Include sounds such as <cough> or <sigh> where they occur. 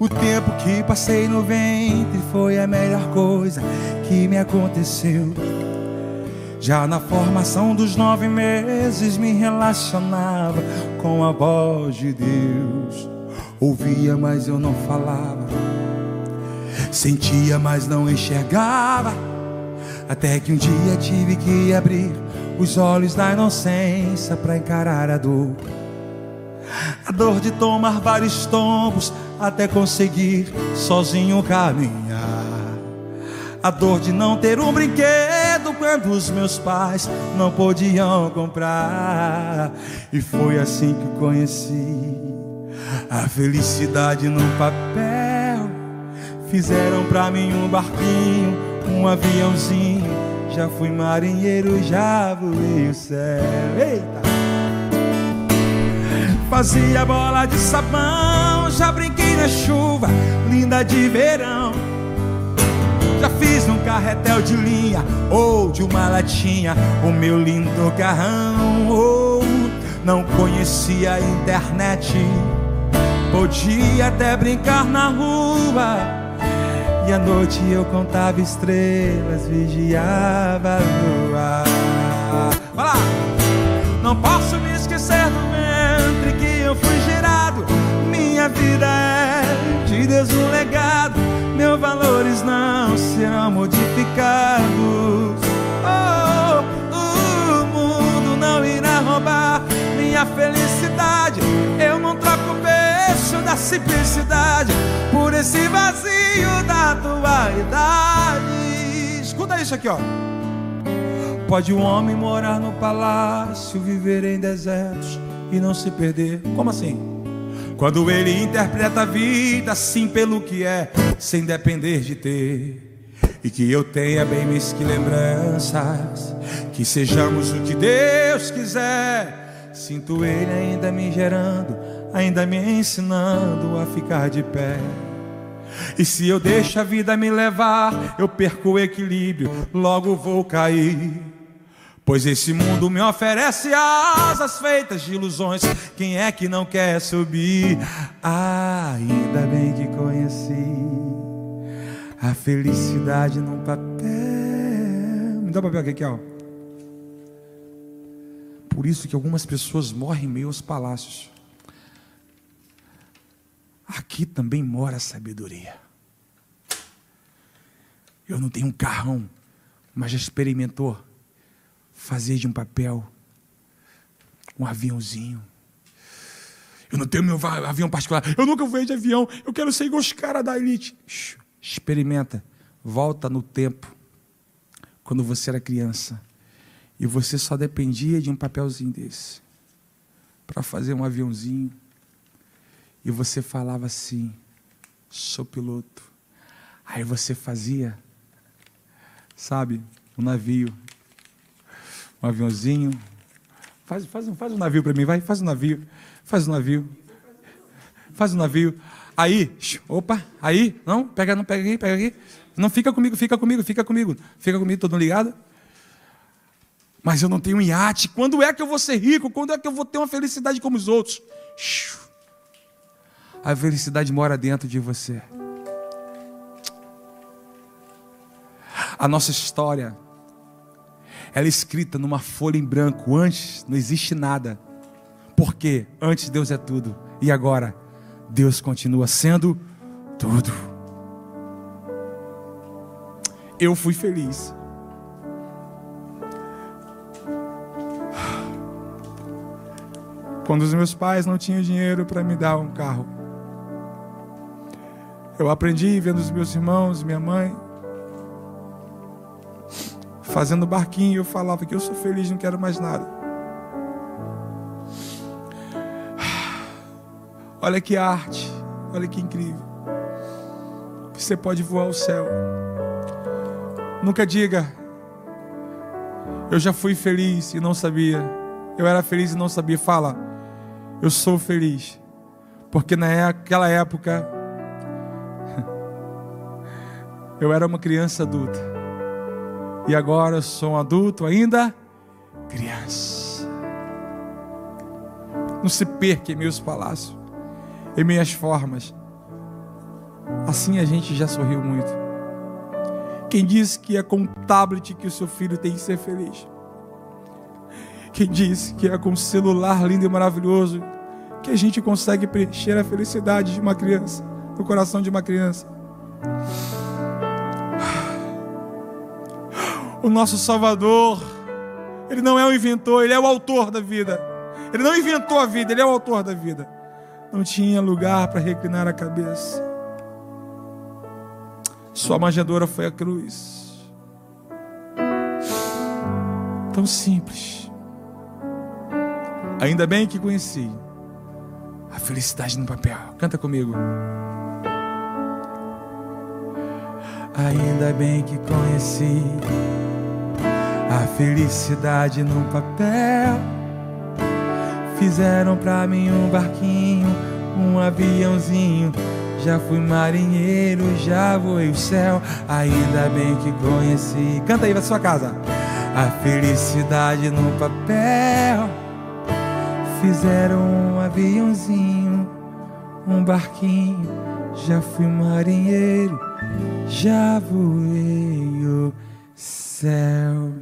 O tempo que passei no ventre foi a melhor coisa que me aconteceu. Já na formação dos nove meses me relacionava com a voz de Deus. Ouvia, mas eu não falava. Sentia, mas não enxergava. Até que um dia tive que abrir os olhos da inocência para encarar a dor. A dor de tomar vários tombos até conseguir sozinho caminhar. A dor de não ter um brinquedo quando os meus pais não podiam comprar. E foi assim que conheci a felicidade no papel. Fizeram pra mim um barquinho, um aviãozinho. Já fui marinheiro, já voei o céu. Eita! Fazia bola de sabão, já brinquei chuva, linda de verão. Já fiz um carretel de linha ou de uma latinha, o meu lindo carrão. Oh, não conhecia a internet, podia até brincar na rua. E à noite eu contava estrelas, vigiava a lua. Vai lá! Não posso me modificados. Oh, o mundo não irá roubar minha felicidade. Eu não troco o beijo da simplicidade por esse vazio da tua idade. Escuta isso aqui, ó. Pode um homem morar no palácio, viver em desertos e não se perder. Como assim? Quando ele interpreta a vida assim pelo que é, sem depender de ter. E que eu tenha bem minhas que lembranças, que sejamos o que Deus quiser. Sinto ele ainda me gerando, ainda me ensinando a ficar de pé. E se eu deixo a vida me levar, eu perco o equilíbrio, logo vou cair. Pois esse mundo me oferece asas feitas de ilusões. Quem é que não quer subir? Ah, ainda bem que conheci a felicidade num papel. Me dá o papel aqui, aqui, ó. Por isso que algumas pessoas morrem em meio aos palácios. Aqui também mora a sabedoria. Eu não tenho um carrão, mas já experimentou fazer de um papel um aviãozinho. Eu não tenho meu avião particular. Eu nunca voei de avião. Eu quero ser igual os caras da elite. Experimenta. Volta no tempo. Quando você era criança. E você só dependia de um papelzinho desse. Para fazer um aviãozinho. E você falava assim: sou piloto. Aí você fazia, sabe, um navio um aviãozinho. Faz, faz, faz um navio para mim, vai, faz um navio. Faz um navio. Faz um navio. Aí, opa, aí, não, pega, não, pega aqui, pega aqui. Não, fica comigo, fica comigo, fica comigo. Fica comigo, todo ligado? Mas eu não tenho um iate. Quando é que eu vou ser rico? Quando é que eu vou ter uma felicidade como os outros? A felicidade mora dentro de você. A nossa história ela é escrita numa folha em branco. Antes não existe nada. Porque antes Deus é tudo. E agora Deus continua sendo tudo. Eu fui feliz. Quando os meus pais não tinham dinheiro para me dar um carro. Eu aprendi vendo os meus irmãos, minha mãe, fazendo barquinho, eu falava que eu sou feliz, não quero mais nada. Olha que arte, olha que incrível. Você pode voar ao céu. Nunca diga, eu já fui feliz e não sabia. Eu era feliz e não sabia. Fala, eu sou feliz. Porque naquela época <laughs> eu era uma criança adulta. E agora eu sou um adulto ainda criança. Não se perca em meus palácios, em minhas formas. assim a gente já sorriu muito. Quem disse que é com o tablet que o seu filho tem que ser feliz? Quem disse que é com um celular lindo e maravilhoso que a gente consegue preencher a felicidade de uma criança, no coração de uma criança? O nosso Salvador, Ele não é o inventor, Ele é o autor da vida. Ele não inventou a vida, Ele é o autor da vida. Não tinha lugar para reclinar a cabeça. Sua manjedoura foi a cruz. Tão simples. Ainda bem que conheci a felicidade no papel. Canta comigo. Ainda bem que conheci a felicidade no papel. Fizeram pra mim um barquinho, um aviãozinho. Já fui marinheiro, já voei o céu. Ainda bem que conheci. Canta aí, vai sua casa. A felicidade no papel. Fizeram um aviãozinho, um barquinho. Já fui marinheiro, já voei o céu.